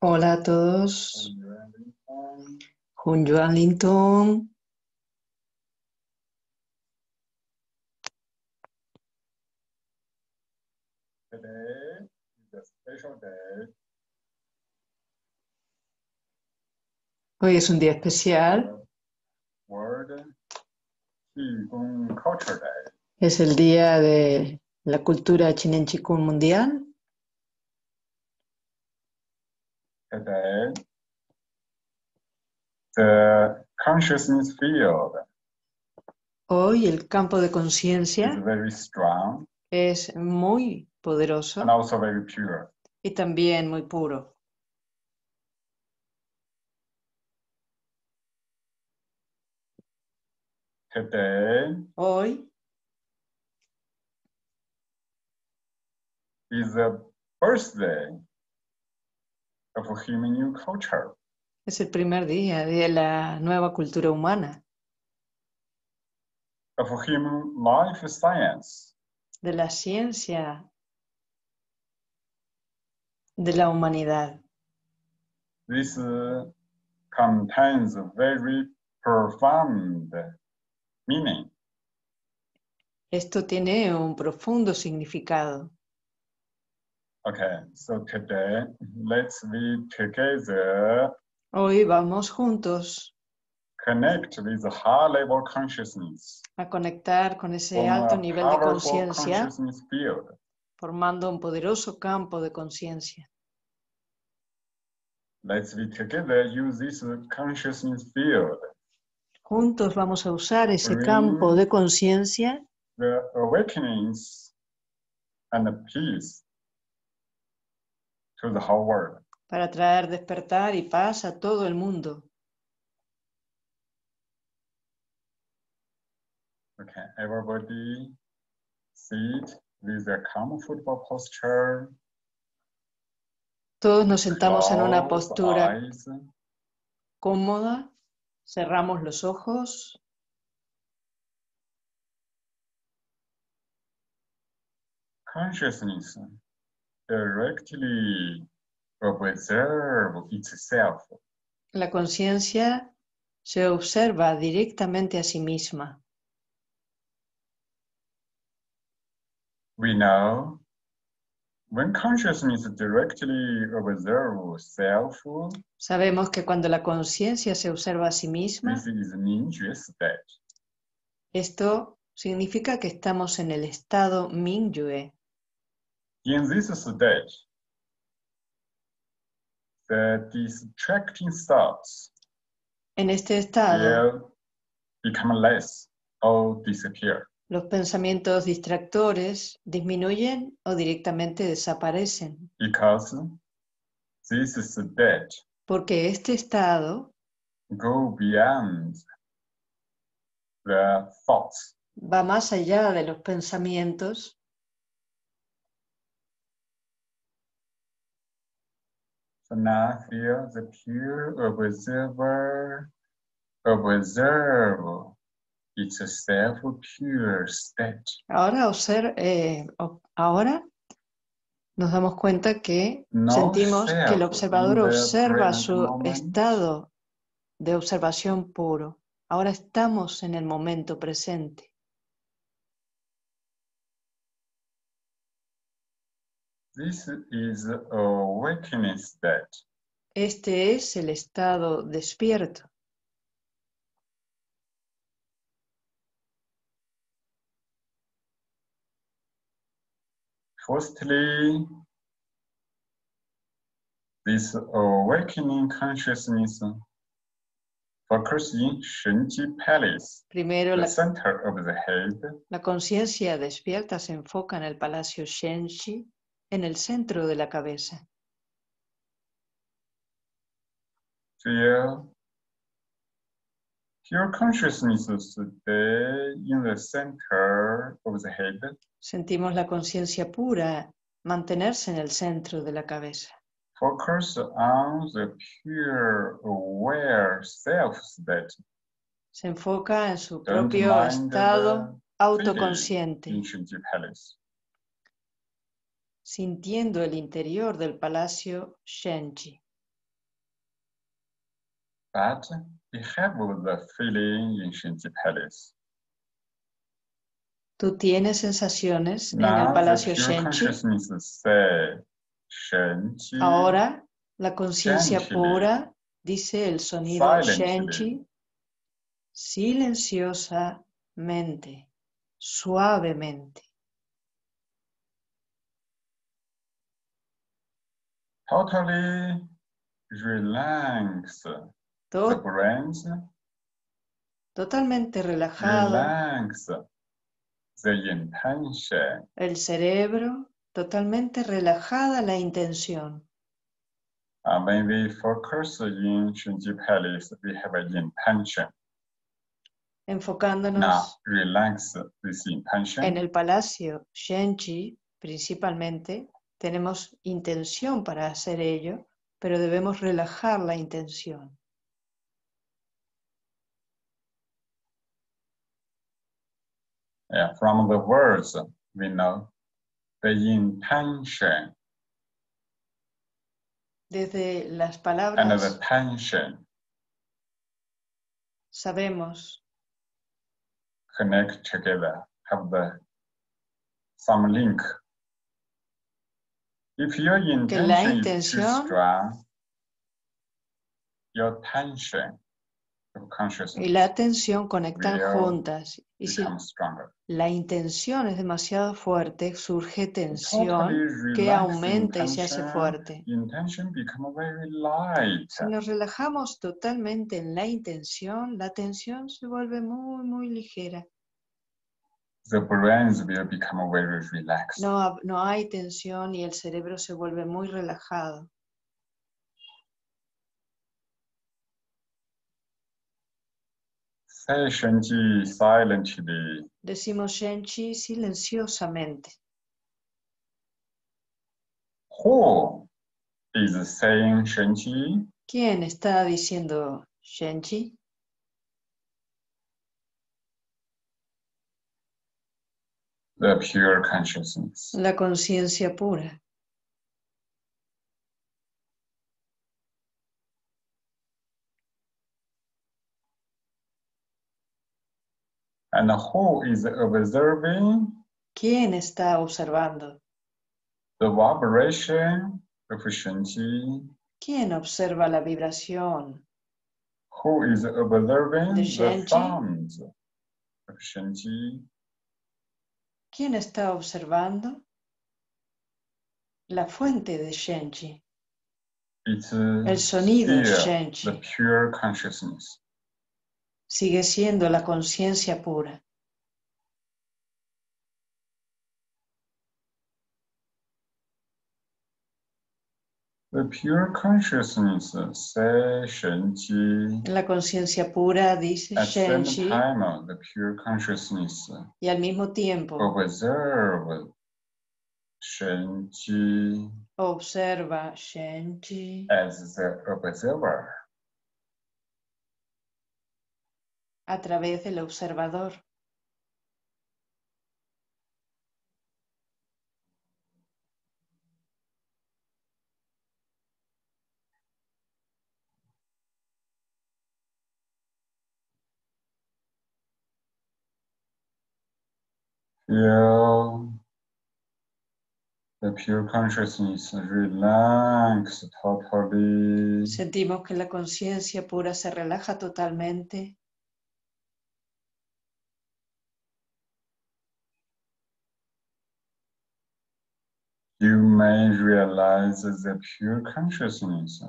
Hola a todos. Junyuan Linton. Hoy es un día especial. Es el día de la cultura chinen mundial. Today, the consciousness field Hoy el campo de is conciencia very strong es muy poderoso and also very pure. y también muy puro. Today Hoy is the birthday of a human new culture. es el primer día de la nueva cultura humana, of human life science. de la ciencia de la humanidad. This uh, contains a very profound meaning. Esto tiene un profundo significado. Okay, so today let's be together. Hoy vamos juntos. Connect with the high level consciousness. A conectar con ese alto nivel de conciencia, formando un poderoso campo de conciencia. Let's be together use this consciousness field, Juntos vamos a usar ese Bring campo de conciencia. the awakenings and the peace to the whole world. para traer despertar y paz a todo el mundo. Okay, everybody sit with a comfortable posture. Todos nos sentamos en una postura eyes, cómoda, cerramos los ojos, consciousness directly observe itself. la conciencia se observa directamente a sí misma. We know when consciousness directly observe self, Sabemos que cuando la conciencia se observa a sí misma, this is state. esto significa que estamos en el estado Mingyue. In this state, the distracting thoughts En este estado, become less or disappear. los pensamientos distractores disminuyen o directamente desaparecen, because this state porque este estado go beyond the thoughts. va más allá de los pensamientos So now feel the pure observer observe itself pure state. Ahora, eh, ahora nos damos cuenta que No sentimos que el observador observa su moment. estado de observación puro. Ahora estamos en el momento presente. This is awakening state. Este es el estado despierto. Firstly, this awakening consciousness in Shenji Palace, Primero, the la, center of the head, la conciencia despierta se enfoca en el palacio Shenshi, en el centro de la cabeza. feel pure consciousness stay in the center of the head, Sentimos la conciencia pura mantenerse en el centro de la cabeza. focus on the pure aware self state Se enfoca en su propio estado autoconsciente. Shenji Palace. Sintiendo el interior del palacio Shenji. Feeling Palace. ¿Tú tienes sensaciones en el palacio Shenji? Ahora, la conciencia pura dice el sonido. Shenji silenciosamente, suavemente. Totally relax the To- brains, totalmente relajado, relax the intention. el cerebro, totalmente relajada la intención. And when we focus in Shenji Palace, we have an intention. Now enfocándonos relax this intention. en el palacio Shenji principalmente, tenemos intención para hacer ello, pero debemos relajar la intención. Yeah, from the words, we know the intention Desde las and the palabras tension sabemos connect together, have the some link. If your Que la intention is too intención- strong, your tension y consciousness la atención conectan juntas. Y si la intención es demasiado fuerte, surge tensión que aumenta y se hace intention, fuerte. Si nos relajamos totalmente en la intención, la tensión se vuelve muy, muy ligera. The brains will become very relaxed. No, no hay tensión y el cerebro se vuelve muy relajado. Say Shenji silently. Decimos Shenchi silenciosamente. Who is saying Shenji? ¿Quién está diciendo Shenchi? The pure consciousness. La conciencia pura. And who is observing ¿Quién está observando? the vibration Shenji? ¿Quién observa la vibración? Who is observing The the sounds Shenji? ¿Quién está observando? La fuente de Shenchi, It's el sonido pure consciousness. sigue siendo la conciencia pura. The pure consciousness say Shenji. La conciencia pura dice At the same Shenchi time, the pure consciousness y al mismo tiempo observe Shenji observa Shenchi as the observer. a través del observador. Feel the pure consciousness relax totally. Sentimos que la conciencia pura se relaja totalmente. You may realize the pure consciousness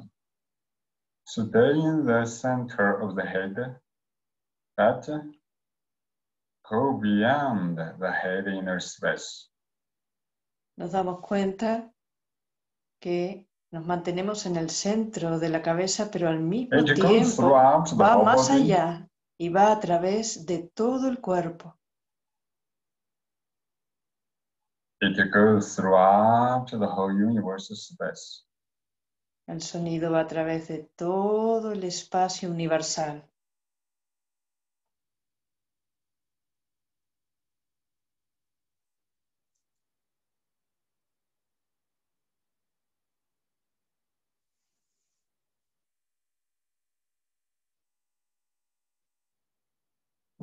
stay in the center of the head, but go beyond the head inner space. Nos damos cuenta que nos mantenemos en el centro de la cabeza, pero al mismo It tiempo va más allá y va a través de todo el cuerpo. It goes throughout the whole universe space. El sonido va a través de todo el espacio universal. When the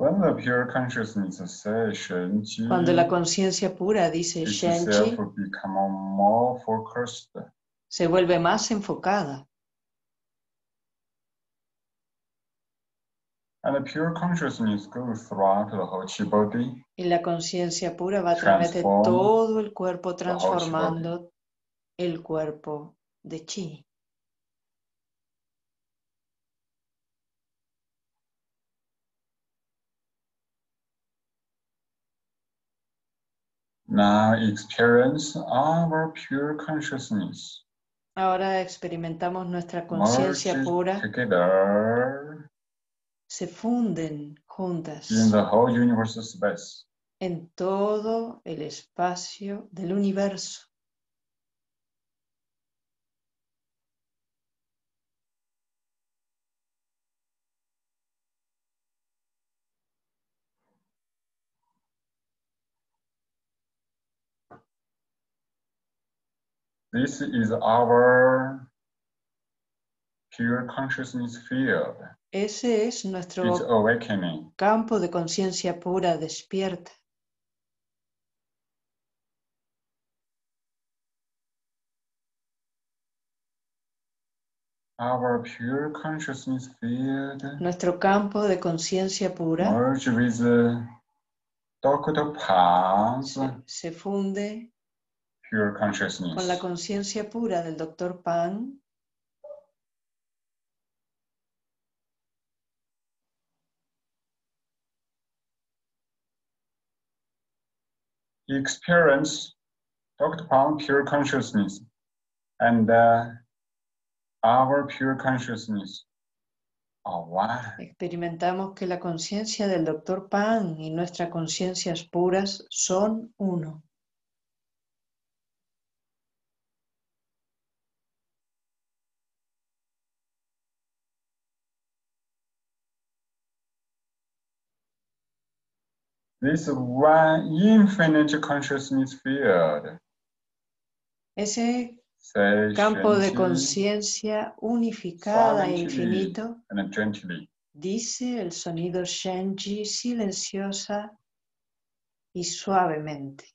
pure consciousness says Shenji, Cuando la conciencia pura dice more focused. se vuelve más enfocada. And the pure consciousness goes throughout the whole chi body. Y la conciencia pura va a través de todo el cuerpo, transformando el cuerpo de chi. Now experience our pure consciousness. Ahora experimentamos nuestra conciencia pura, together se funden juntas in the whole universe space. en todo el espacio del universo. This is our pure consciousness field. Ese es nuestro It's awakening. campo de conciencia pura despierta. Our pure consciousness field Nuestro campo de conciencia pura merge with Dr. Se, se funde pure con la consciousness. conciencia pura del doctor Pan Experience Dr. Pan pure consciousness and uh, our pure consciousness are one. Experimentamos que la conciencia del doctor Pan y nuestras conciencias puras son uno. This one infinite consciousness field. Ese campo de conciencia unificada e infinito dice el sonido Shenji silenciosa y suavemente.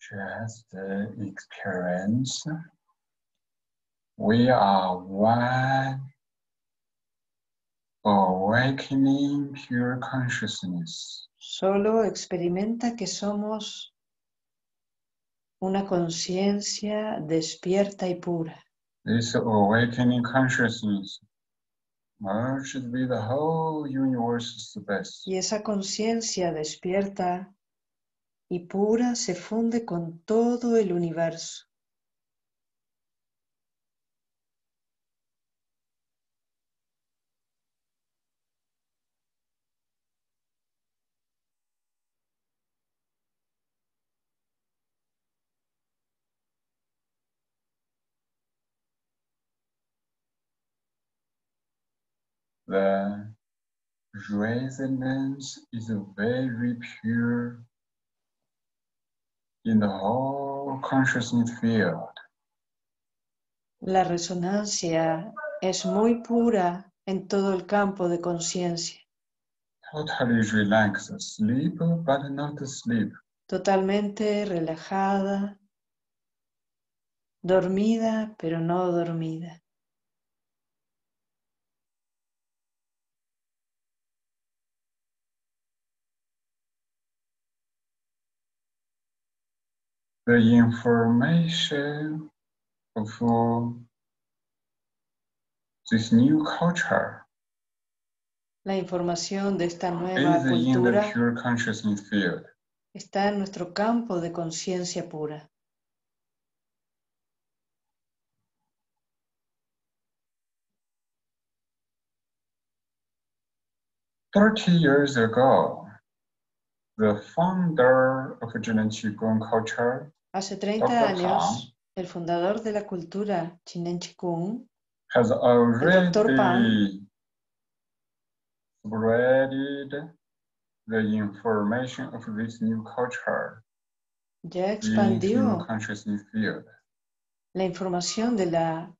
Just uh, experience. We are one awakening pure consciousness. Solo experimenta que somos una conciencia despierta y pura. This awakening consciousness merges with the whole universe space. Y esa conciencia despierta y pura se funde con todo el universo. The resonance is very pure in the whole consciousness field. La resonancia es muy pura en todo el campo de conciencia, Totally relaxed, sleep but not sleep. totalmente relajada, dormida pero no dormida. The information of uh, this new culture La información de esta nueva is in the cultura pure consciousness field. está en nuestro campo de conciencia pura. 30 years ago, the founder of Zhenan Qigong culture Hace 30 Dr. años, el fundador de la cultura Chinen Chikung has already Dr. Pan. the information of this new culture ya expandió field. la información de la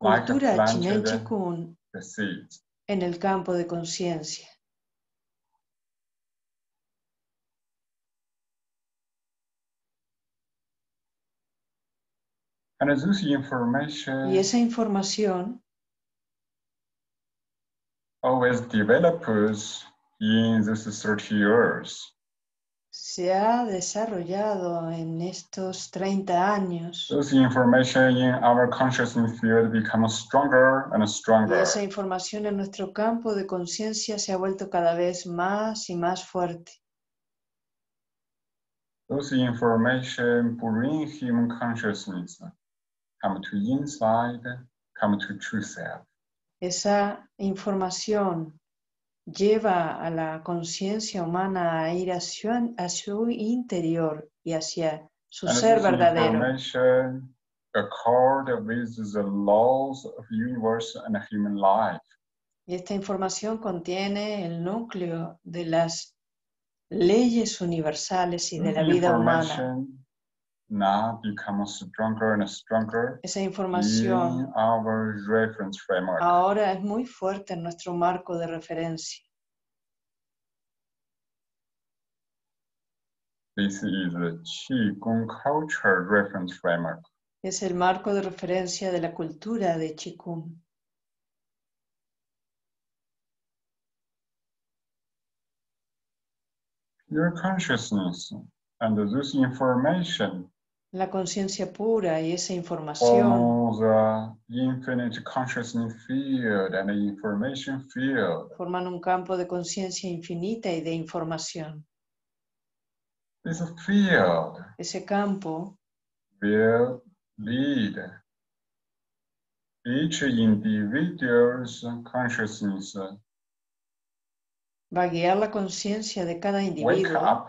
Like cultura Chinen Chikung the seeds. en el campo de conciencia. And this information Y esa información always develops in these 30 years. se ha desarrollado en estos 30 años Those information in our consciousness field becomes stronger and y stronger. esa información en nuestro campo de conciencia se ha vuelto cada vez más y más fuerte. Those information bring human consciousness come to inside, come to true self. Esa información lleva a la conciencia humana a ir a su, a su interior y hacia su And ser this verdadero. information accord with the laws of universe and human life. Y esta información contiene el núcleo de las leyes universales y de la vida humana. Now becomes stronger and stronger Esa información in our reference framework. ahora es muy fuerte en nuestro marco de referencia. This is the Qigong culture reference framework. Es el marco de referencia de la cultura de Qigong. Your consciousness and this information La conciencia pura y esa información all the infinite consciousness field and the information field. forman un campo de conciencia infinita y de información. Ese campo will lead each individual's consciousness va a guiar la conciencia de cada individuo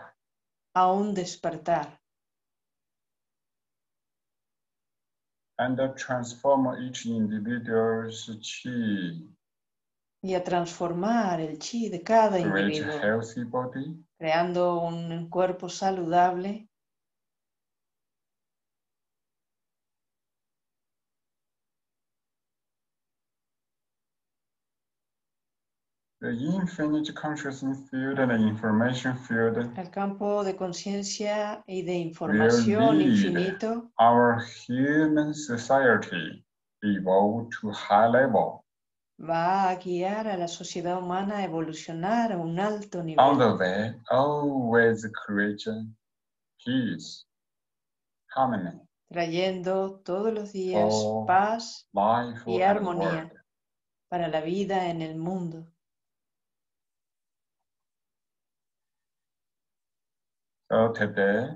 a un despertar and transform each individual's chi. Y a transformar el chi de cada individuo, creando un cuerpo saludable The infinite consciousness field and the information field al campo de conciencia y de información infinito our human society evolve to high level. va a guiar a la sociedad humana a evolucionar a un alto On nivel, the way, always create peace, harmony, trayendo todos los días paz Y armonía. para la vida en el mundo. So today,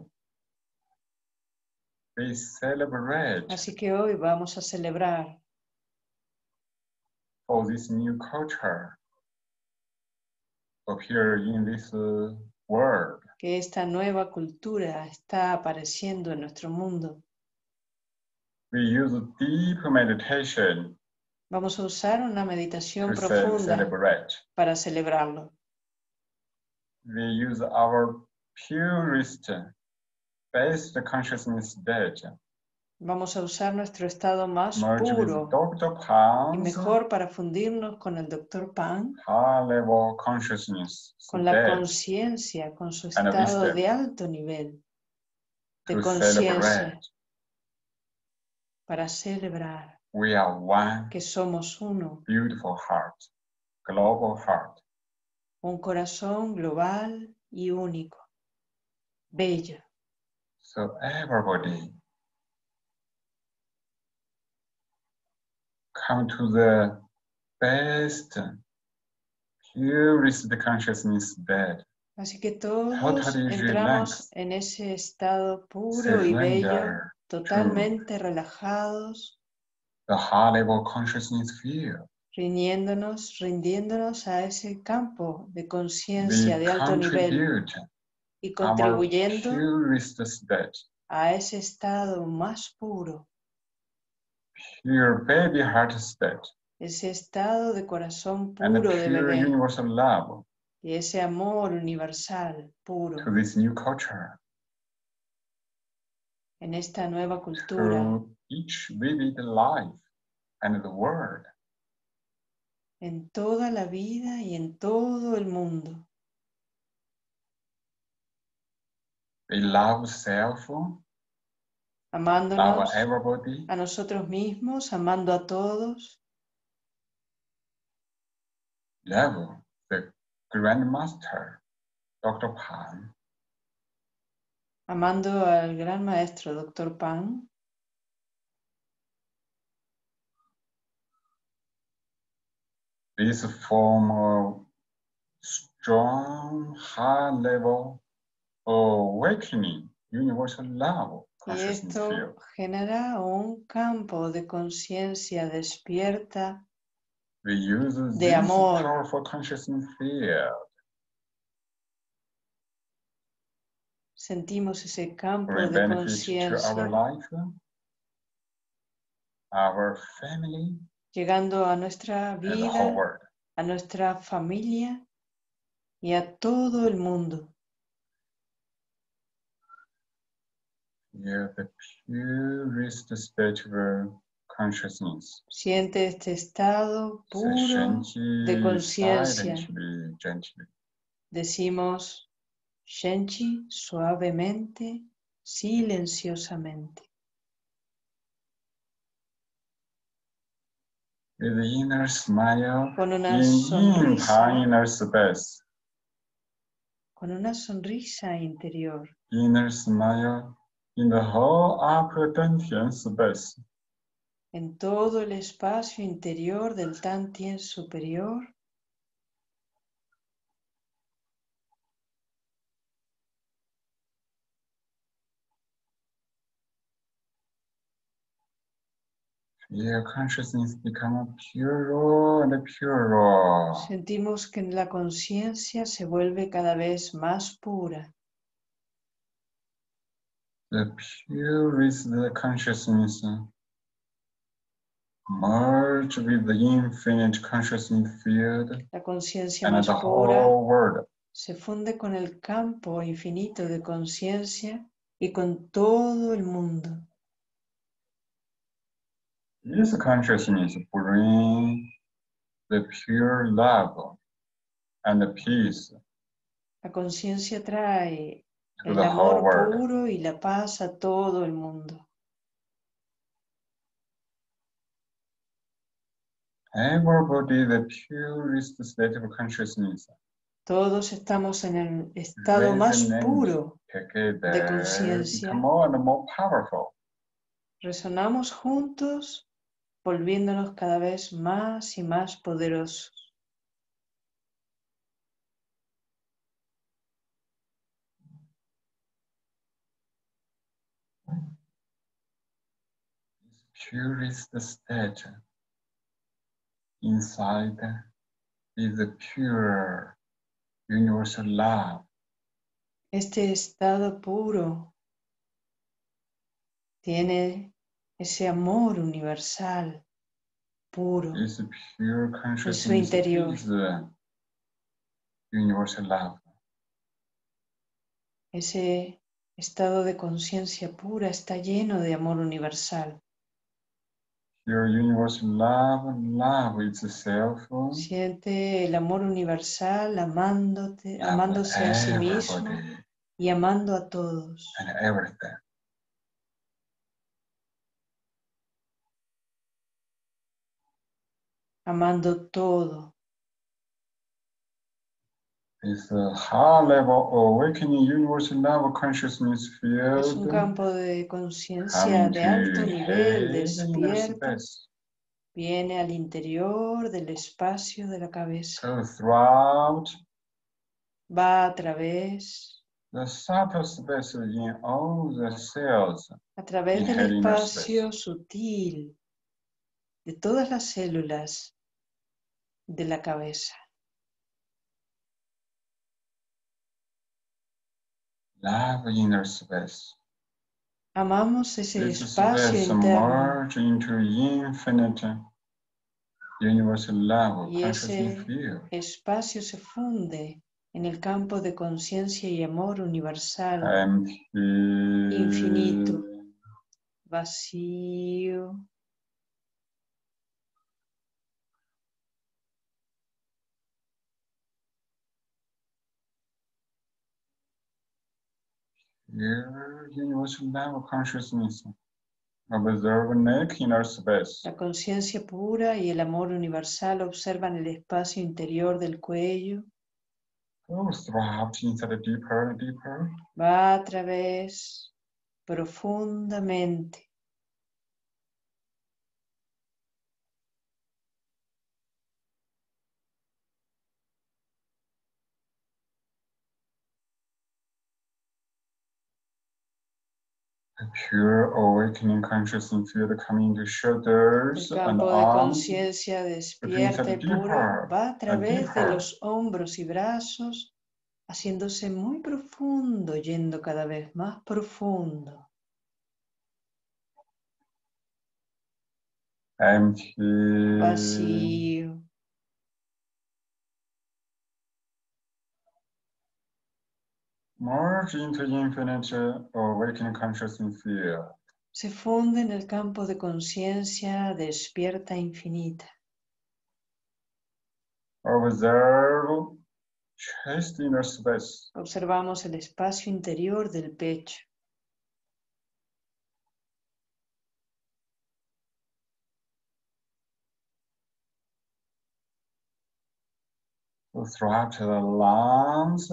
we celebrate Así que hoy vamos a celebrar for this new culture appear in this uh, world. que esta nueva cultura está apareciendo en nuestro mundo. We use deep meditation Vamos a usar una meditación to ce- profunda celebrate. para celebrarlo. We use our purest, best consciousness state, Vamos a usar nuestro estado más merge puro y mejor para fundirnos con el Dr. Pan, consciousness con la conciencia, con su estado de alto nivel de conciencia, para celebrar We are one que somos uno, beautiful heart, global heart. un corazón global y único, bello. So everybody come to the best, purest consciousness state. Así que todos entramos en ese estado puro y bello, totalmente relajados the high level consciousness field. rindiéndonos, rindiéndonos a ese campo de conciencia de alto nivel y contribuyendo a ese estado más puro, pure baby heart state, ese estado de corazón and the puro de pure bebé universal love y ese amor universal puro. to this new culture, en esta nueva cultura, to each vivid life and the world. en toda la vida y en todo el mundo. We love self, love Amándonos everybody, a nosotros mismos, amando a todos, love the Grandmaster, Dr. Pan, amando al gran maestro Dr. Pan, This form of strong, high level awakening, universal love, y esto field. genera un campo de conciencia despierta We use de amor. sentimos ese campo for de conciencia life, our family, llegando a nuestra vida, a nuestra familia y a todo el mundo. The purest state of consciousness. Siente este estado puro. De conciencia. Decimos Shenchi suavemente, silenciosamente. With the inner smile Con una in sonrisa, inner space. con una sonrisa interior, Inner smile in the whole upper dantian space. en todo el espacio interior del Tantien superior, Your consciousness become purer and purer. sentimos que la conciencia se vuelve cada vez más pura. The purest consciousness merge with the infinite consciousness field La conciencia and más the pura whole world. se funde con el campo infinito de conciencia y con todo el mundo. This consciousness brings the pure love and the peace La conciencia trae el the whole amor world. puro y la paz a todo el mundo. Everybody, the purest state of consciousness, Todos estamos en el estado más puro. together conciencia. Resonamos juntos, volviéndonos cada vez más y más poderosos. Purest state inside is the pure universal love. Este estado puro tiene ese amor universal, puro. This pure consciousness interior. is the universal love. Ese estado de conciencia pura está lleno de amor universal. Pure universal love, love itself, Siente el amor universal amándote, love amándose a sí mismo everybody y amando a todos. and everything. amando todo. It's a high level awakening universal love consciousness Es un campo de conciencia de alto to nivel, despierta, viene al interior del espacio de la cabeza, throughout va a través, the subtle space in all the cells, a través del espacio sutil de todas las células de la cabeza. Love inner space. Amamos ese This espacio space interno merge into infinite universal love Y ese- field. espacio se funde en el campo de conciencia y amor universal, Empty. Infinito. vacío, Here, universal love consciousness. Observe neck inner space. La conciencia pura y el amor universal observan el espacio interior del cuello, deeper. va a través profundamente pure awakening consciousness field coming El shoulders and campo de arms. conciencia despierta y puro va a través de los hombros y brazos, haciéndose muy profundo, yendo cada vez más profundo. Empty. Vacío. Merge into infinite awakening consciousness field. Se funde en el campo de conciencia despierta infinita. Observe chest inner space. Observamos el espacio interior del pecho. Throughout the lungs.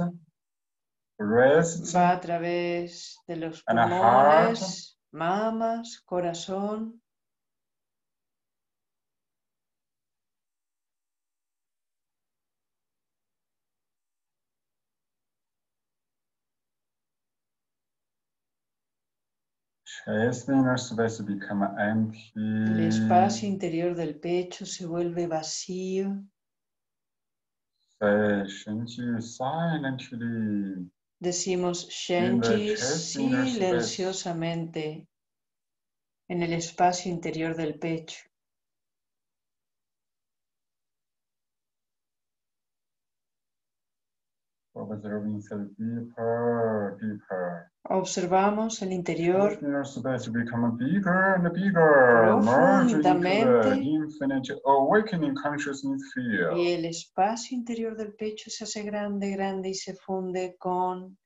Wrists. Va a través de los And a heart. pulmones, mamas, corazón, el espacio interior del pecho se vuelve vacío. Decimos Shenji silenciosamente en el espacio interior del pecho. Observing inside deeper, deeper. Observamos el interior bigger and bigger. Merge into the Profundamente. infinite awakening consciousness field. y el espacio interior del pecho se hace grande, grande y se funde con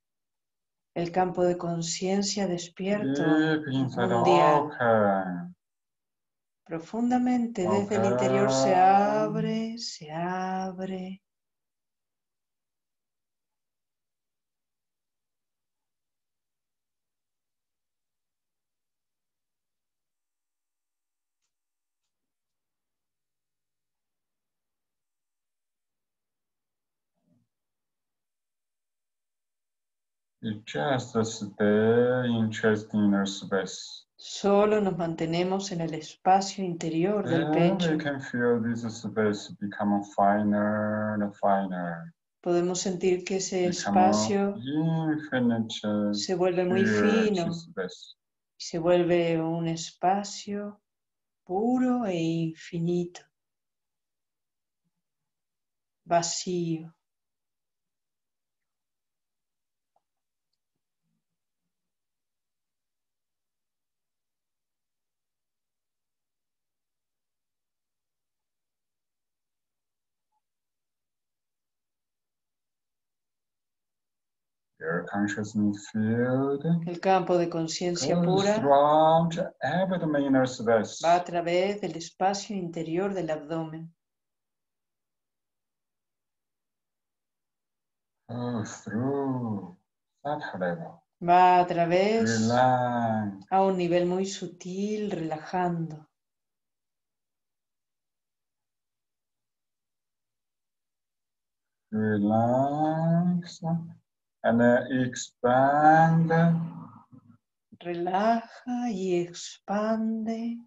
el campo de conciencia despierto mundial. open. Profundamente desde el interior se abre, se abre. Just stay in chest inner space. Solo nos mantenemos en el espacio interior del Then pecho. we can feel this space become finer and finer. Podemos sentir que ese Become espacio infinite se vuelve muy fino, space. se vuelve un espacio puro e infinito, vacío. El campo de conciencia pura va a través del espacio interior del abdomen, va a través Relax. a un nivel muy sutil, relajando. Relax. And then expand. Relaja y expande.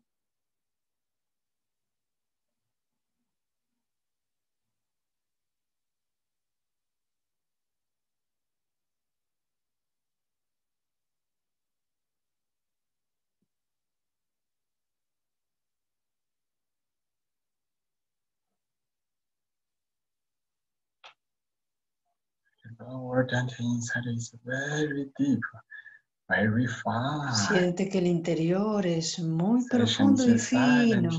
Siente que el interior es muy profundo y fino.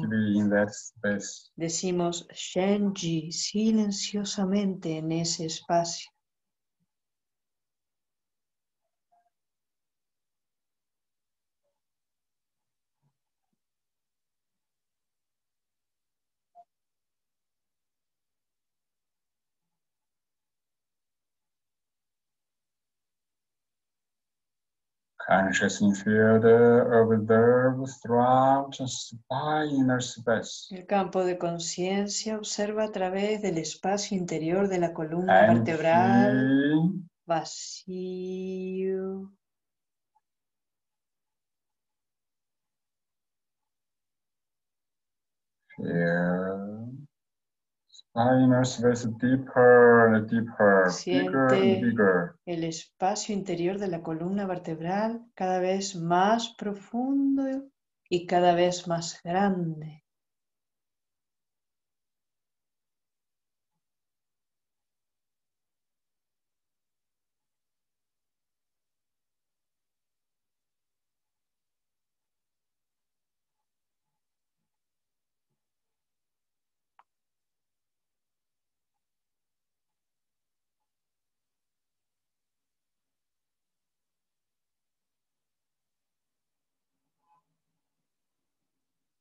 Decimos Shenji silenciosamente en ese espacio. Consciousness field observes throughout spine inner space. El campo de conciencia observa a través del espacio interior de la columna vertebral vacío. Feel deeper, deeper, Siente bigger. el espacio interior de la columna vertebral cada vez más profundo y cada vez más grande.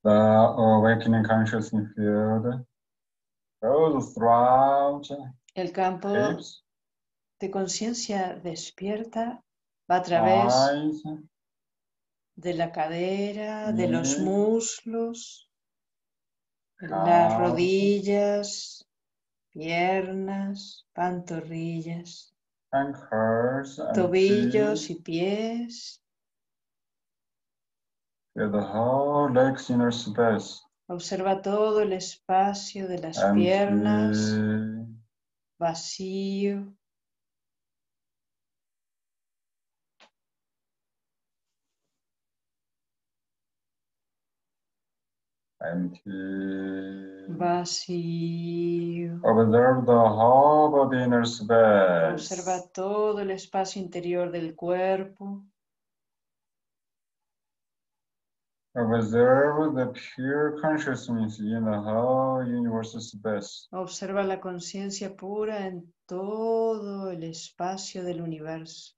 The awakening consciousness field goes throughout El campo de conciencia despierta va a través de la cadera, de los muslos, las rodillas, piernas, pantorrillas, tobillos y pies. Feel the whole legs inner space. Observa todo el espacio de las Empty. piernas, vacío. Empty. Vacío. Observe the whole body inner space. Observa todo el espacio interior del cuerpo. Observe the pure consciousness in the whole universe space. Observa la conciencia pura en todo el espacio del universo.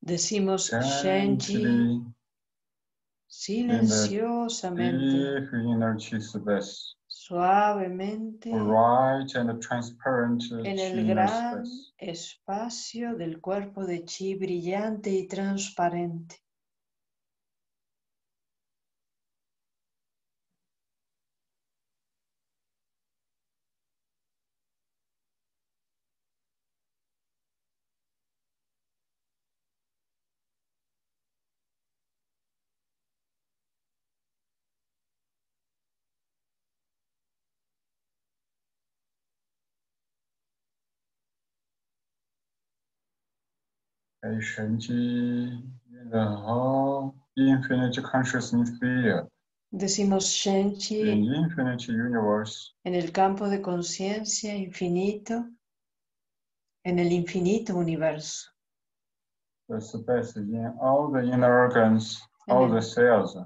Decimos Shenji silenciosamente, suavemente, en el gran espacio del cuerpo de chi brillante y transparente. The whole infinite consciousness field. Decimos Shenji in infinite universe, en el campo de conciencia infinito, en el infinito universo. the space in all the inner organs, all En el- the cells,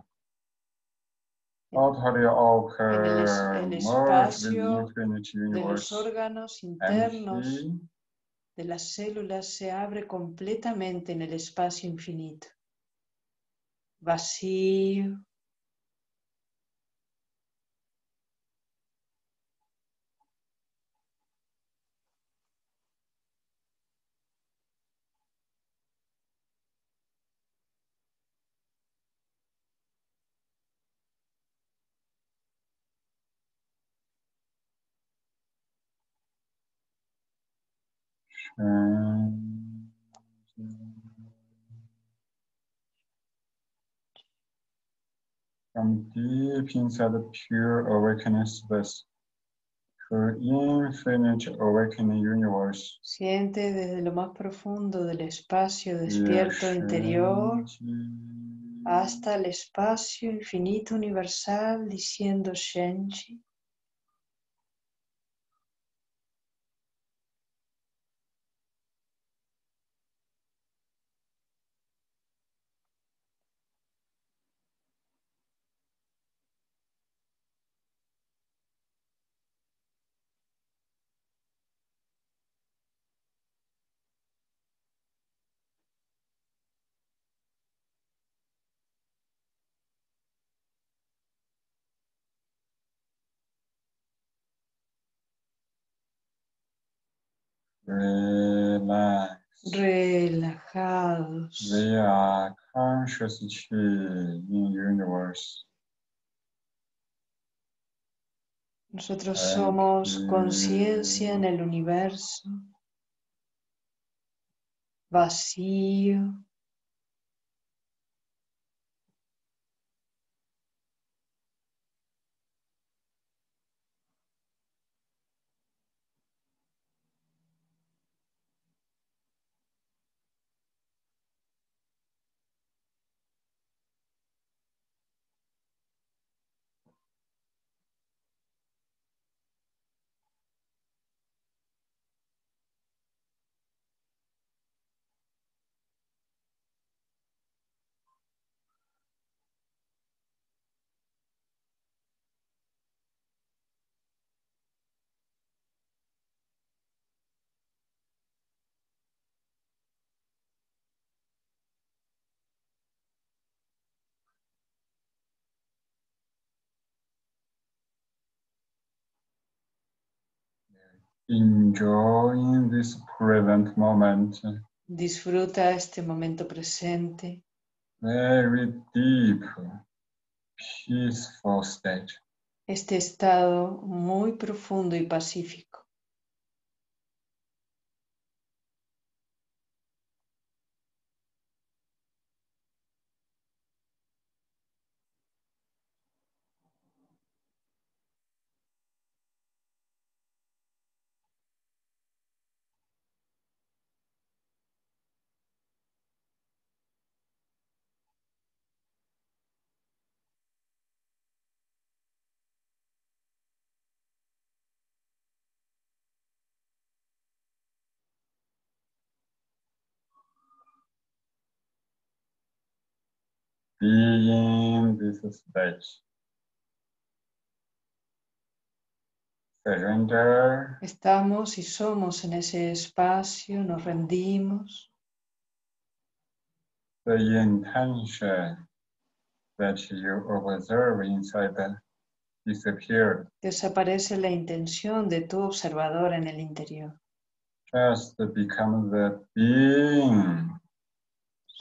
totally open, en el merged with espacio De los órganos internos de las células se abre completamente en el espacio infinito. Vacío, From deep inside the pure awakening space to infinite awakening universe. Siente desde lo más profundo del espacio despierto interior hasta el espacio infinito universal diciendo Shenji. Relax. Relajados. We are conscious chi in universe. Nosotros somos conciencia en el universo, vacío, enjoying this present moment. Disfruta este momento presente. Very deep, peaceful state. Este estado muy profundo y pacífico. Being this. Surrender. Estamos y somos en ese espacio, nos rendimos. The intention that you observe inside the disappear. Desaparece la intención de tu observador en el interior. Just become the being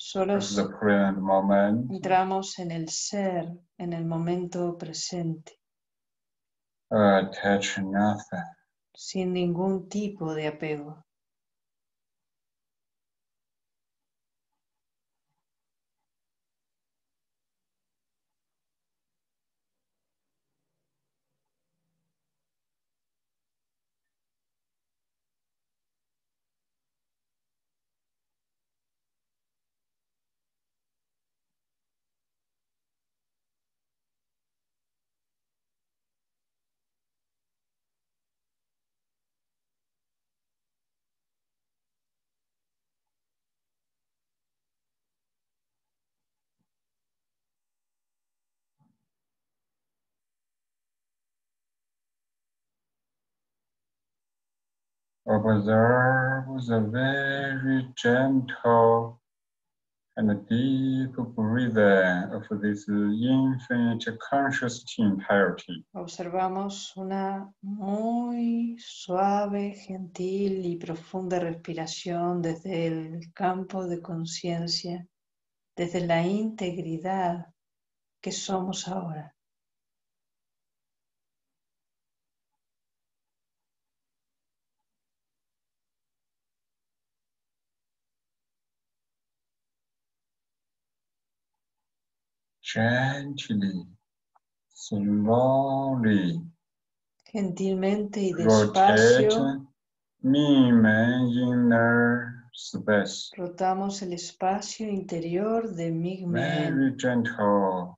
Solo entramos en el ser, en el momento presente, nothing. sin ningún tipo de apego. Very gentle and deep of this infinite entirety. Observamos una muy suave, gentil y profunda respiración desde el campo de conciencia, desde la integridad que somos ahora. Gently slowly gentilmente y despacio inner space. Rotamos el espacio interior de Migmen. Very gentle.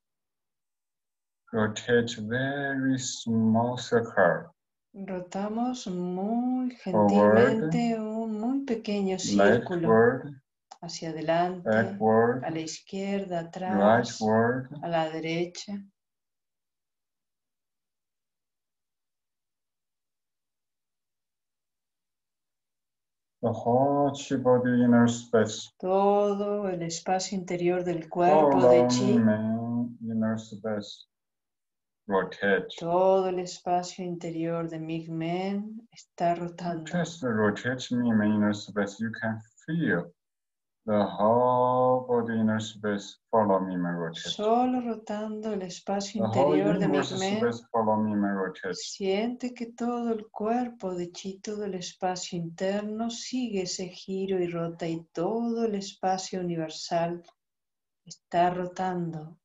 Rotate very small circle. Rotamos muy gentilmente un muy pequeño círculo hacia adelante, a la izquierda, atrás, a la derecha. Todo el espacio interior del cuerpo de chi. Todo el espacio interior de Migmen está rotando. Just rotate inner space. You can feel the whole body inner space follow rotate. Solo rotando el espacio interior de Migmen. Siente que todo el cuerpo de Chi, todo el espacio interno sigue ese giro y rota y todo el espacio universal está rotando.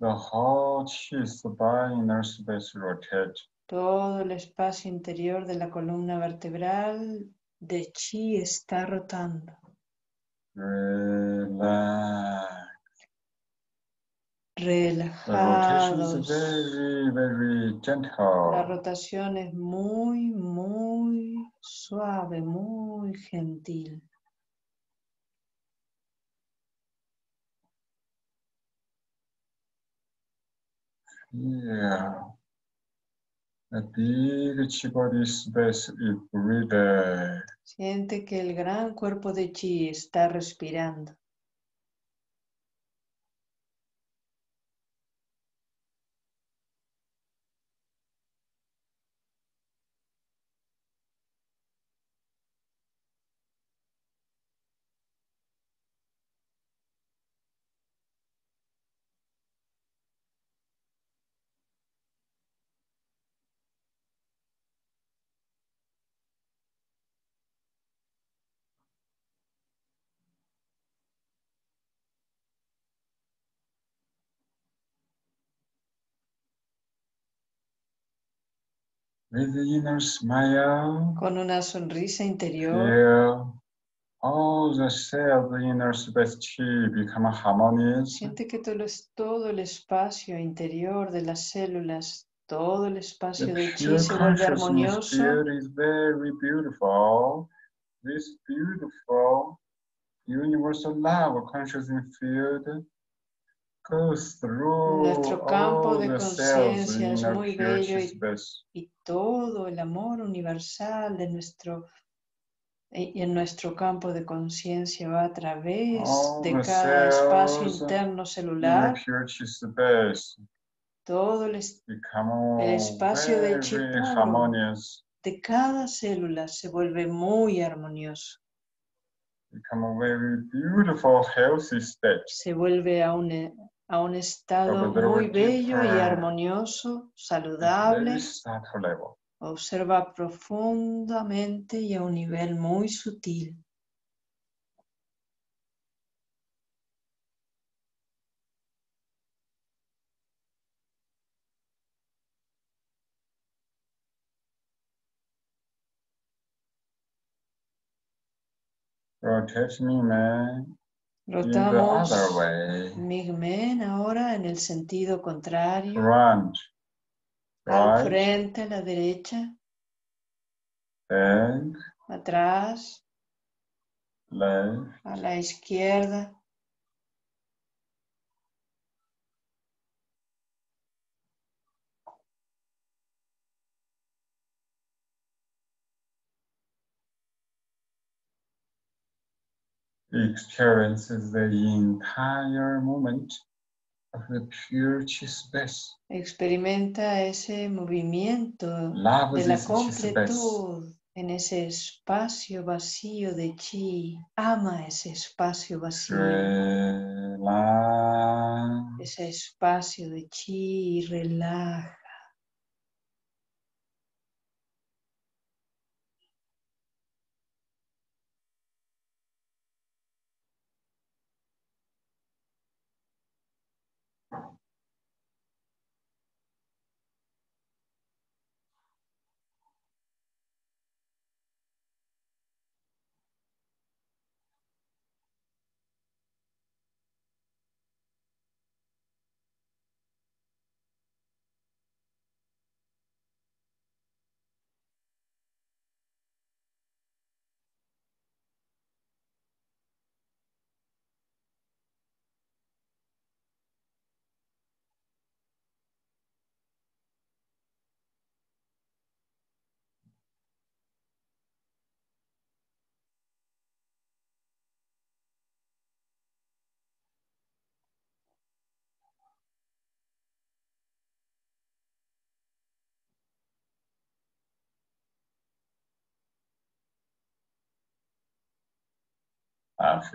The whole chi spine space rotate. Todo el espacio interior de la columna vertebral de chi está rotando. Relax. Relajados. Very, very gentle. La rotación es muy, muy suave, muy gentil. Yeah. A big chi body space is breathing. Siente que el gran cuerpo de chi está respirando. With the inner smile, con una sonrisa interior. All the cells inner space chi become harmonious. Siente que todo, todo el espacio interior de las células, todo el espacio The de chi se vuelve armonioso. is very beautiful. This beautiful universal love consciousness field Nuestro campo all de conciencia es muy bello y y todo el amor universal de nuestro y en nuestro campo de conciencia va a través All de cada espacio interno celular, todo el El espacio de very chi puro. harmonious. de cada célula se vuelve muy armonioso, become a very beautiful, healthy state. se vuelve a un, a un estado muy ¿qué bello y armonioso, saludable. Observa profundamente y a un nivel muy sutil. Rotate me, man, Rotamos. Migmen ahora en el sentido contrario, Front, al frente, a la derecha, back, atrás, left, a la izquierda. Experiences the entire moment of the pure space. Experimenta ese movimiento Love de la completud en ese espacio vacío de chi. Ama ese espacio vacío, Relax. ese espacio de chi relaja.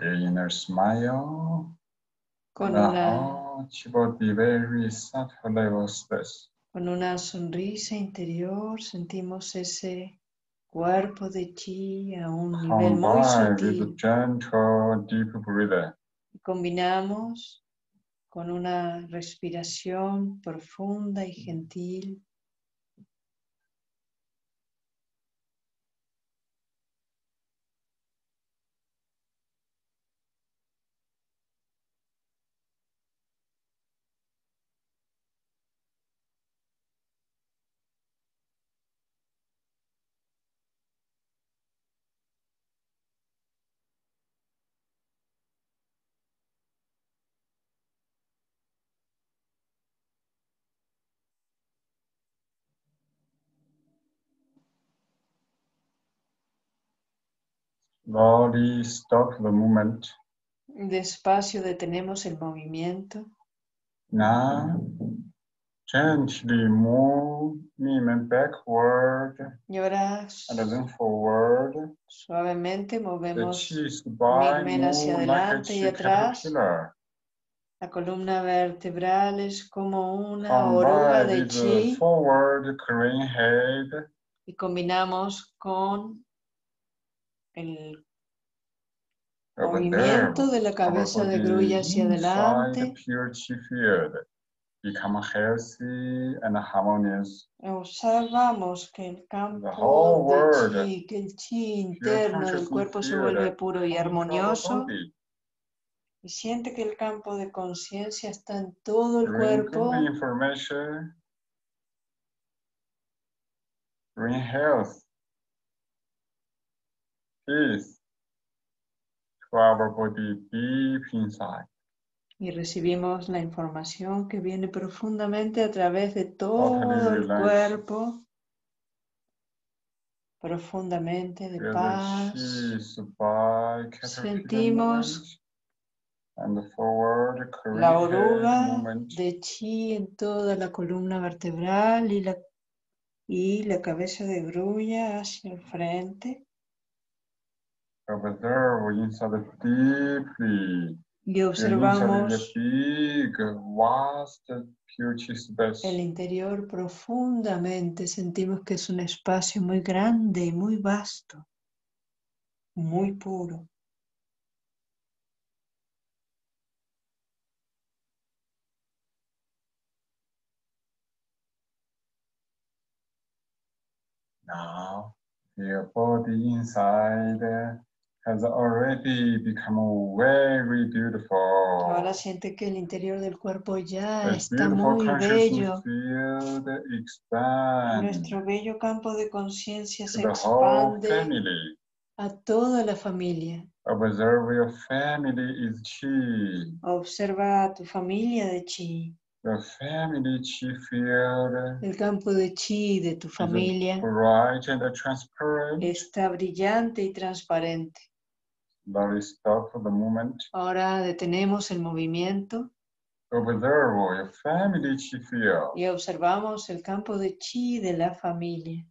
Inner smile. Con una, con una sonrisa interior sentimos ese cuerpo de chi a un nivel muy sutil. Y combinamos con una respiración profunda y gentil. Slowly stop the movement. Despacio detenemos el movimiento. Now, gently move movement backward y ahora and then forward. Suavemente movemos movement hacia adelante y atrás. La columna vertebral es como una oruga de chi. Forward, head. Y combinamos con el movimiento de la cabeza de grulla hacia adelante. Observamos que el campo de chi, que el chi interno del cuerpo se vuelve puro y armonioso. Y siente que el campo de conciencia está en todo el cuerpo. health. Y recibimos la información que viene profundamente a través de todo el cuerpo, profundamente de paz. Sentimos la oruga de chi en toda la columna vertebral y la, y la cabeza de grulla hacia el frente. Y observamos el interior profundamente. Sentimos que es un espacio muy grande y muy vasto, muy puro. Now, your body inside has already become very beautiful. Ahora siente que el interior del cuerpo ya está muy bello. Nuestro bello campo de conciencia se expande a toda la familia. Observe your family is chi. Observa a tu familia de chi. The family chi field el campo de chi de tu familia bright and transparent. está brillante y transparente. Stop the movement. Ahora detenemos el movimiento. Observe family chi field. Y observamos el campo de chi de la familia.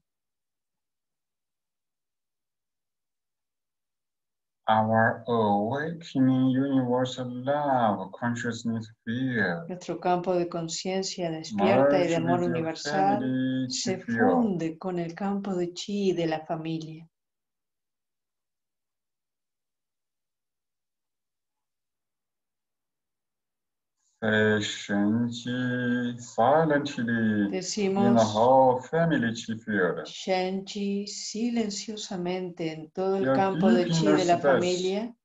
Our awakening universal love consciousness field. Nuestro campo de conciencia despierta y de amor universal se funde con el campo de chi de la familia. Decimos Shenji silenciosamente en todo el campo de chi de la familia.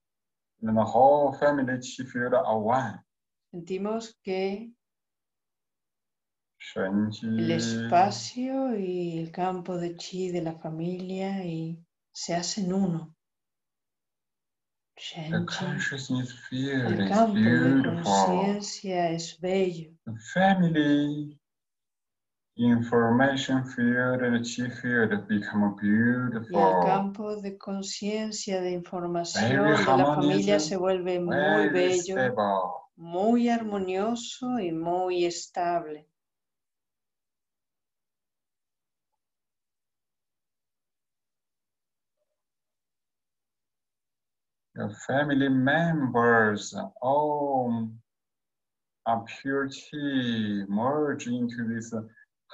Sentimos que el espacio y el campo de chi de la familia y se hacen uno. The consciousness field el is campo de beautiful. conciencia es bello. The family information field and chi field become Y el beautiful. campo de conciencia de información de la familia se vuelve muy bello, stable. muy armonioso y muy estable. Family members all pure chi merge into this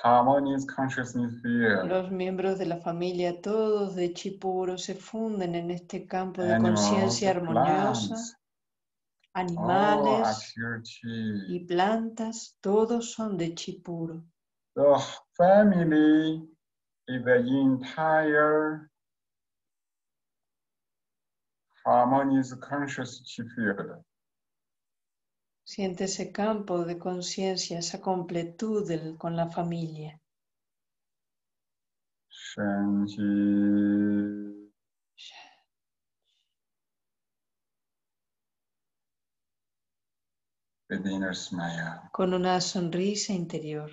harmonious consciousness field. Los miembros de la familia, todos de chi puro, se funden en este campo de conciencia armoniosa. Animales y plantas, todos son de chi puro. The family is the entire harmonious conscious field. Siente ese campo de conciencia, esa completud del, con la familia. Con una sonrisa interior.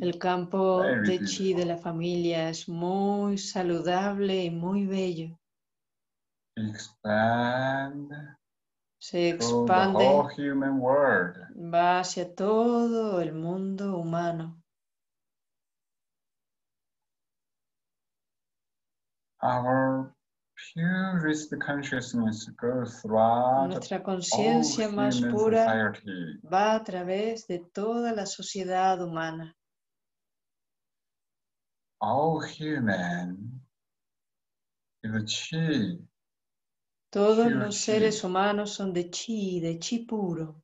El campo de chi de la familia es muy saludable y muy bello. Expand se expande, va hacia todo el mundo humano. Nuestra conciencia más pura va a través de toda la sociedad humana. All human is chi todos los seres humanos son de chi, de chi puro.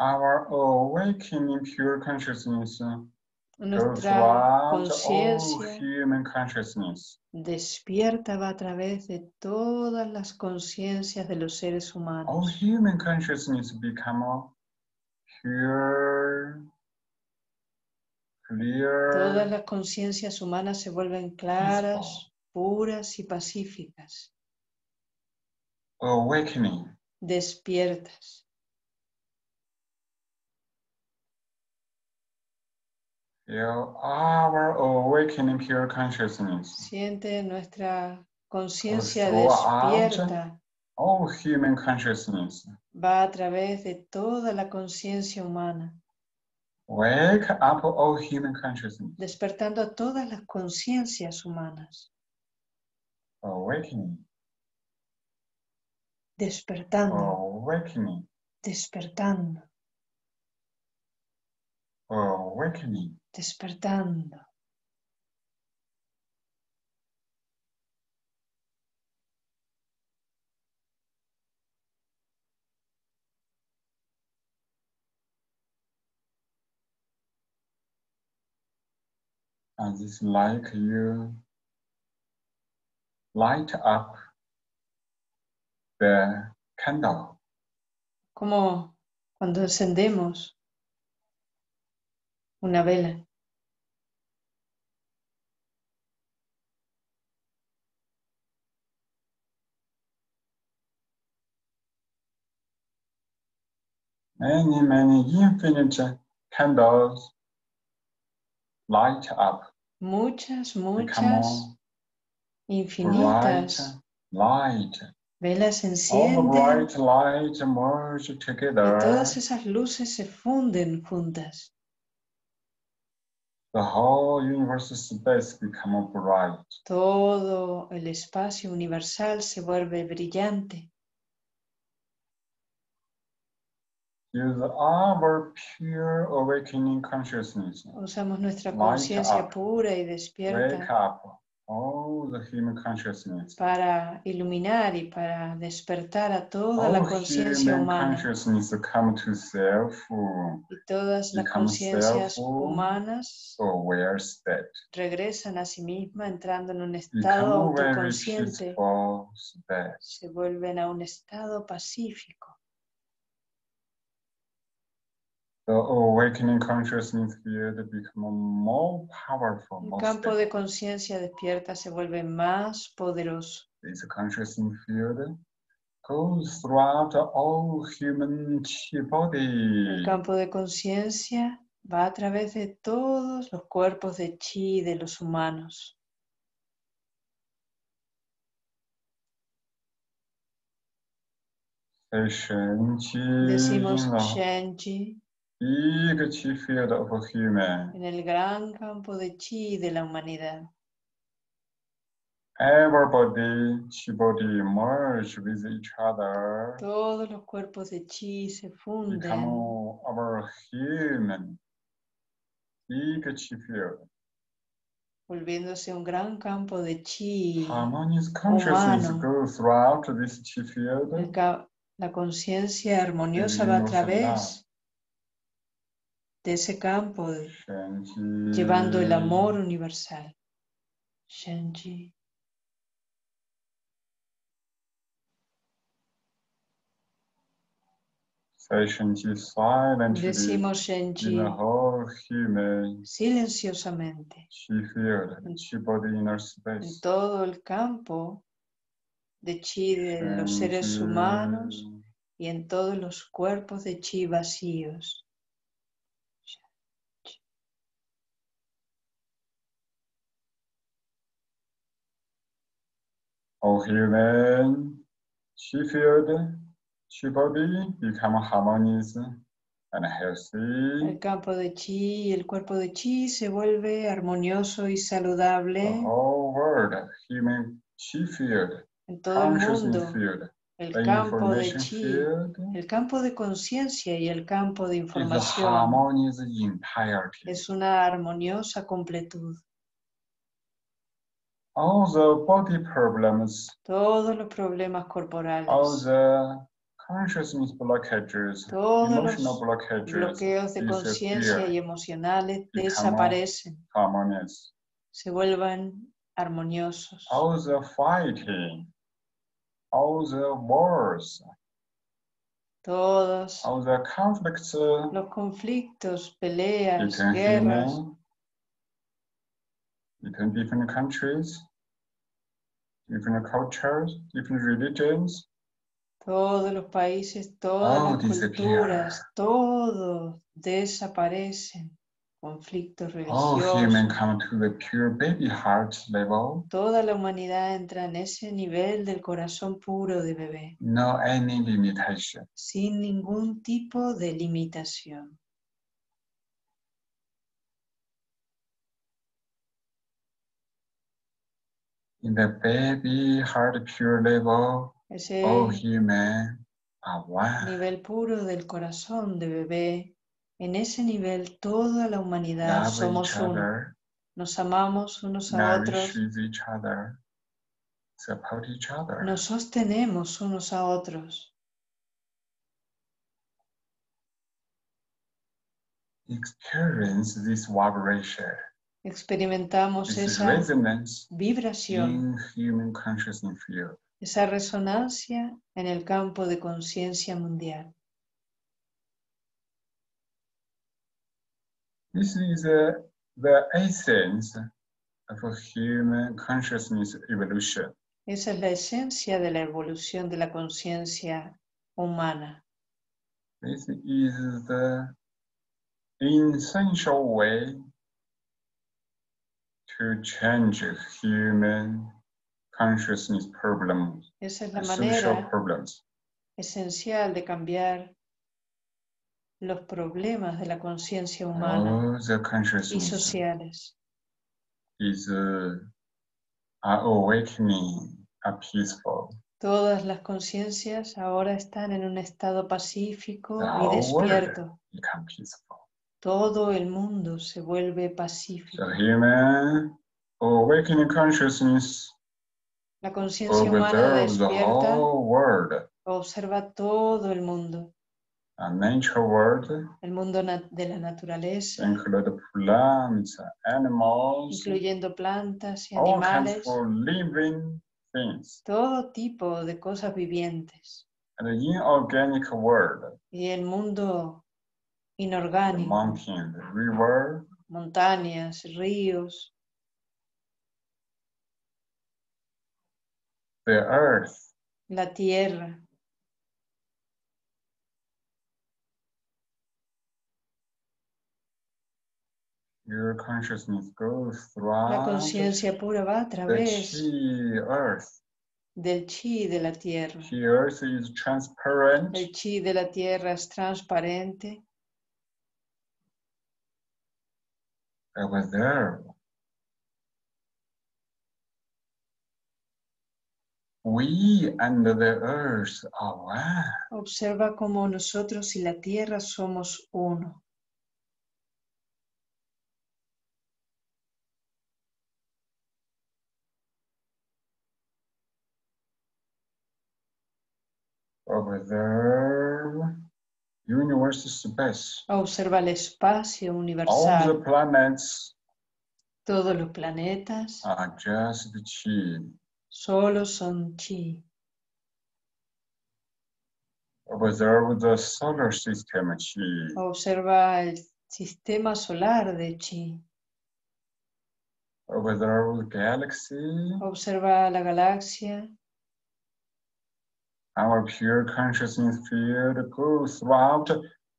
Our awakening pure consciousness Nuestra conciencia despierta va a través de todas las conciencias de los seres humanos. All human consciousness become pure Todas las conciencias humanas se vuelven claras, puras y pacíficas. Awakening. Despiertas. Our awakening pure consciousness. Siente nuestra conciencia despierta. All human consciousness. Va a través de toda la conciencia humana. Wake up all human consciousness. Despertando a todas las conciencias humanas. Awakening. Despertando. Awakening. Despertando. Awakening. Despertando. and it's like you light up the candle. Como cuando encendemos una vela. Many, many infinite candles light up. Muchas, muchas, infinitas. Light. Velas encienden. Bright light merge together. Y todas esas luces se funden juntas. The whole universe space become bright. Todo el espacio universal se vuelve brillante. Usamos nuestra conciencia pura y despierta para iluminar y para despertar a toda la conciencia humana. Y todas las conciencias humanas regresan a sí mismas entrando en un estado autoconsciente. Se vuelven a un estado pacífico. Awakening consciousness field become more powerful. El campo de conciencia despierta se vuelve más poderoso. This consciousness field goes throughout all human body. El campo de conciencia va a través de todos los cuerpos de chi de los humanos. Decimos Shenji Field of human. En el gran campo de chi de la humanidad. Everybody, chi body merge with each other. Todos los cuerpos de chi se funden. Become our human. Chi field. Volviéndose un gran campo de chi. Harmonious consciousness goes throughout this chi field. La conciencia armoniosa va a través de ese campo, llevando el amor universal. Shenji. Decimos Shenji silenciosamente en todo el campo de chi de los seres humanos y en todos los cuerpos de chi vacíos. All human, chi field, chi body become harmonious and healthy. El campo de chi el cuerpo de chi se vuelve armonioso y saludable. The whole world, human chi field, en todo el mundo. El campo de chi, el campo de conciencia y el campo de información es una armoniosa completud. All the body problems, todos los problemas corporales, all the consciousness blockages, todos emotional los blockages, bloqueos de conciencia y emocionales desaparecen, harmonious. se vuelven armoniosos. All the fighting, all the wars, todos all the conflicts, los conflictos, peleas, guerras between different countries, different cultures, different religions. Todos los países, todas las culturas, todos desaparecen. Conflictos religiosos. human come to the pure baby heart level. Toda la humanidad entra en ese nivel del corazón puro de bebé. No any limitation. Sin ningún tipo de limitación. In the baby heart pure level, Ese all human are one. nivel puro del corazón de bebé, en ese nivel toda la humanidad Love somos each uno. other, Nos amamos unos a otros, each other, support each other. nos sostenemos unos a otros. Experience this vibration, Experimentamos this esa vibración, human field. esa resonancia en el campo de conciencia mundial. This is uh, the essence of human consciousness evolution. Esa es la esencia de la evolución de la conciencia humana. This is the essential way to change human consciousness problems, Esa es la social manera problems. esencial de cambiar los problemas de la conciencia humana All the y consciousness sociales. is uh, are awakening, are peaceful. Todas las conciencias ahora están en un estado pacífico y despierto. become peaceful. Todo el mundo se vuelve So pacífico. human awakening consciousness. La conciencia humana despierta, observa todo el mundo, world, el mundo de la naturaleza, plants, animals, incluyendo plantas y animales, todo tipo de cosas vivientes. And the inorganic world, Y el mundo inorgánico, mountain, the river, montañas, ríos, the earth, la tierra, your consciousness goes la throughout conciencia pura va a the través chi earth. del chi de la tierra. Chi earth is transparent, El chi de la tierra es transparente, Observe. We and the earth are one. Observa cómo nosotros y la tierra somos uno. Universe space. Observa el espacio All universal. the planets Todos los planetas are just chi. solo son chi. Observe the solar system chi. Observa el sistema solar de chi. Observe the galaxy. Observa la galaxia. Our pure consciousness field goes throughout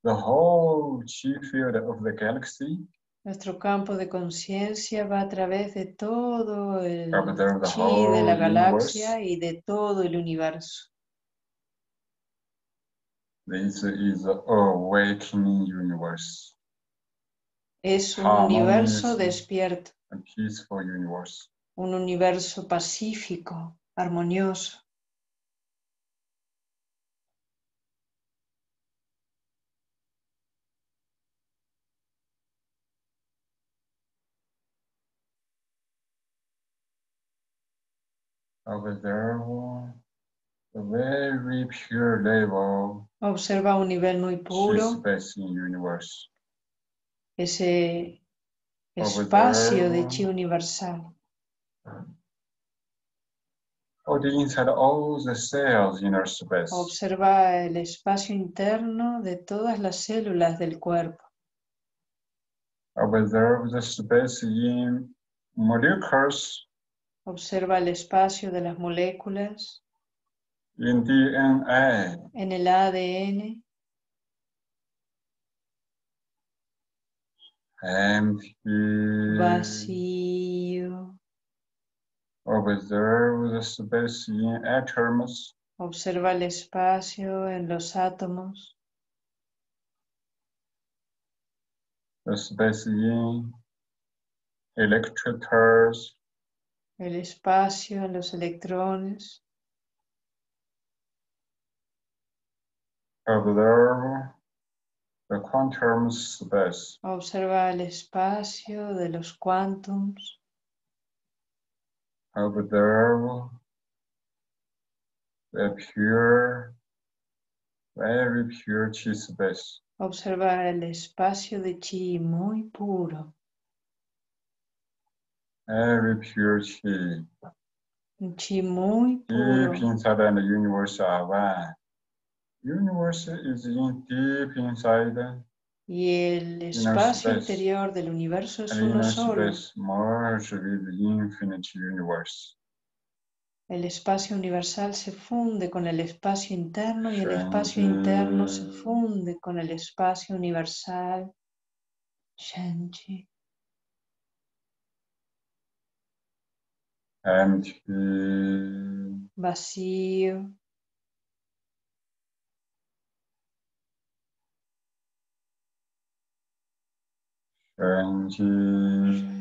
the whole chi field of the galaxy. Nuestro campo de conciencia va a través de todo el chi de la galaxia universe. y de todo el universo. This is awakening universe, Es un Harmonious. universo despierto, a peaceful universe. un universo pacífico, armonioso. Observe the very pure level Observa un nivel muy puro, space in universe. ese espacio de chi universal. or the inside all the cells in our space. Observa el espacio interno de todas las células del cuerpo. Observe the space in molecules, Observa el espacio de las moléculas in DNA, en el ADN. empty. Vacío. Observe the space in atoms, Observa el espacio en los átomos, the space in electrons, el espacio los electrones. observe the quantum space, Observa el espacio de los quantums. observe the pure, very pure chi space, Observa el espacio de chi muy puro. Very pure chi. Un chi muy puro. Deep inside and the universe are one. Universe is in deep inside Y el espacio space. interior del universo es uno solo. merge with the infinite universe. El espacio universal se funde con el espacio interno y el espacio interno se funde con el espacio universal. Shanti. Empty. Vacío. Shanti. And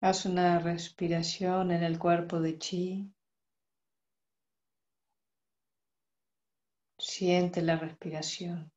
Haz una respiración en el cuerpo de chi. Siente la respiración.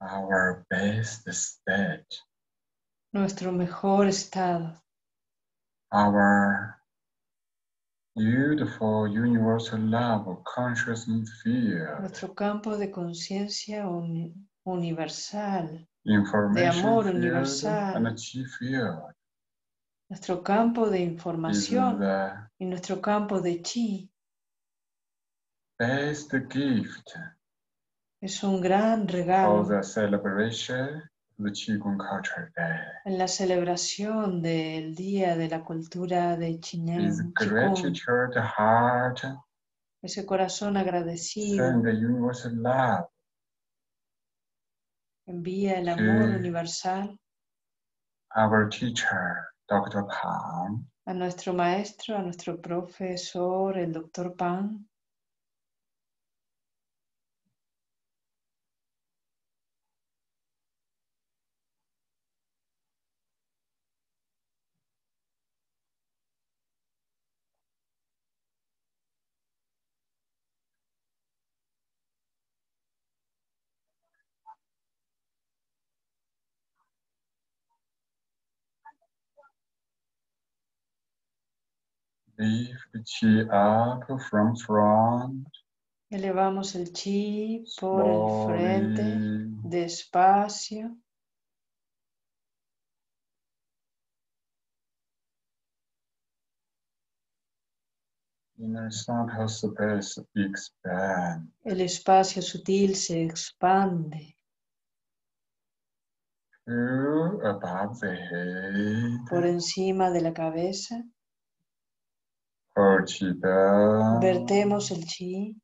Our best state. Nuestro mejor estado. Our beautiful universal love consciousness field. Nuestro campo de conciencia universal. de amor universal. Nuestro campo de información y nuestro campo de chi. Best gift. Es un gran regalo. the celebration en la celebración del Día de la Cultura de Qigong, ese corazón agradecido envía el amor universal our teacher, Dr. a nuestro maestro, a nuestro profesor, el doctor Pan, Lift the chi up from front. Elevamos el chi por el frente, despacio. Inner subtle space expand. El espacio sutil se expande. Above the head. Por encima de la cabeza. Vertemos el chi.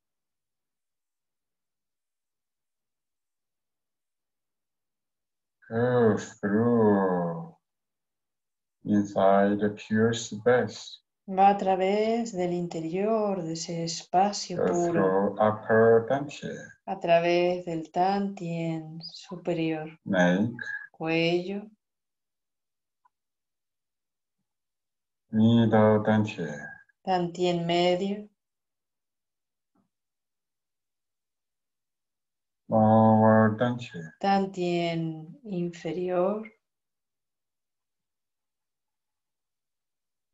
Go through inside the pure space. Va a través del interior de ese espacio puro. A través del tantien superior. Neck. Cuello. Middle tantien. Tantien medio. Lower Tantien inferior.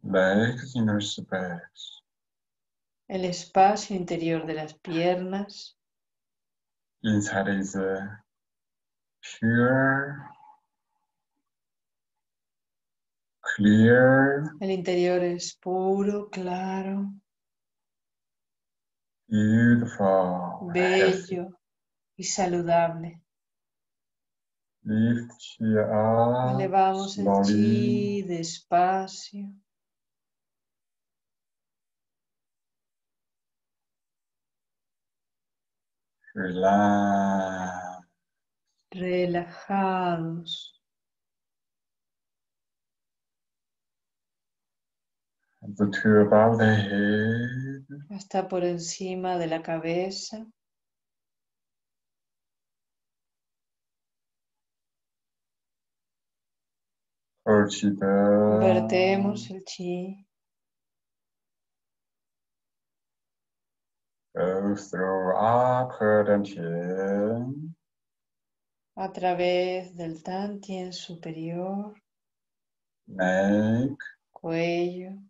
Legs inner space. El espacio interior de las piernas. Inside is a pure Clear. El interior es puro, claro. Beautiful. Bello y saludable. Lift chi up, Elevamos el chi despacio. Relax. Relajados. Hasta por encima de la cabeza. Vertemos el chi. A través del tantien superior. Neck. Cuello.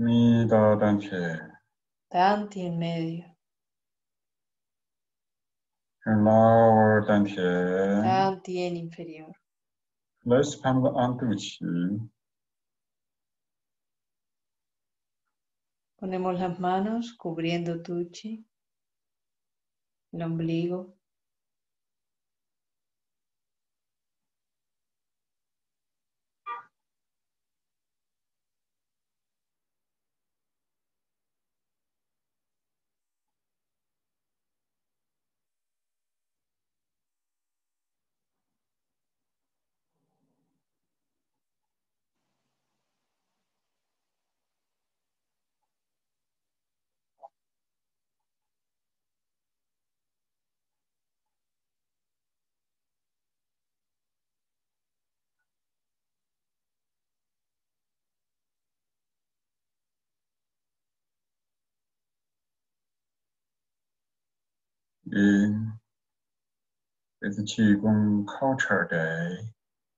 Middle tantien. Tanti en medio. Lower tantien. Tanti en inferior. Let's pump onto chi. Ponemos las manos cubriendo tu chi, el ombligo.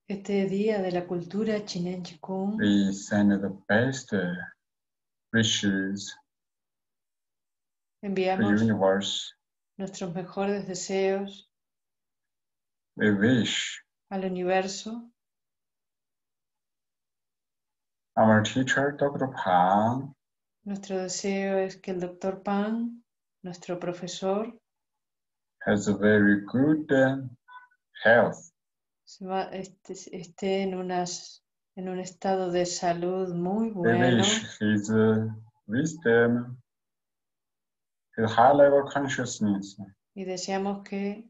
Este día de la cultura Chinen Chikung. We send the best wishes Enviamos the universe. nuestros mejores deseos We wish al universo. our teacher, Dr. Pang, Nuestro deseo es que el doctor Pan, nuestro profesor, has a very good uh, health. se va- este- esté en, unas, en un estado de salud muy bueno. wish his uh, wisdom, his high level consciousness Y deseamos que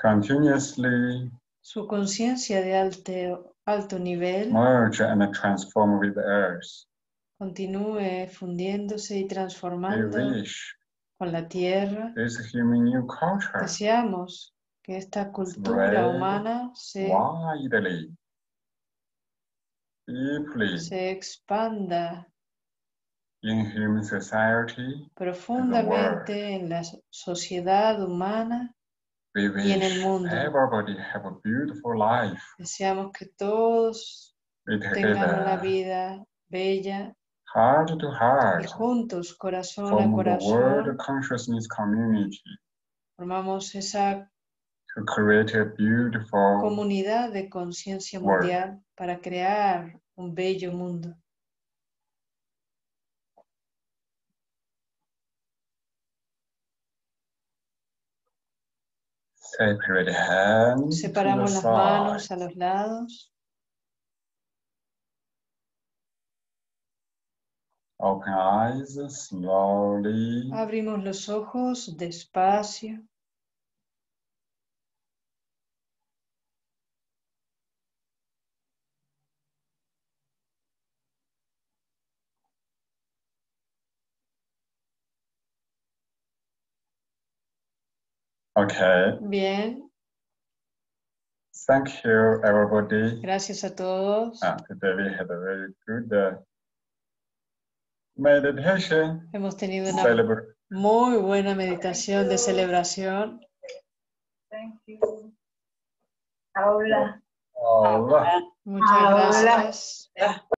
continuously su conciencia de alto, alto nivel merge and transform with earth. Continúe fundiéndose y transformando con la tierra. Deseamos que esta cultura humana se, se expanda in human society. profundamente en la sociedad humana. Y en el mundo. everybody have a beautiful life. Deseamos que todos tengan una vida bella heart to heart, juntos, corazón a form the world corazón, consciousness community formamos esa to create a beautiful comunidad de conciencia World. mundial para crear un bello mundo. separate hands to the Separamos las manos a los lados. Open eyes slowly. Abrimos los ojos despacio. Okay. Bien, Thank you, everybody. gracias a todos. Uh, today we had a very good uh, meditation. Hemos tenido una Celebrate. muy buena meditación de celebración. Thank you. Hola. Allah. Muchas Hola. gracias.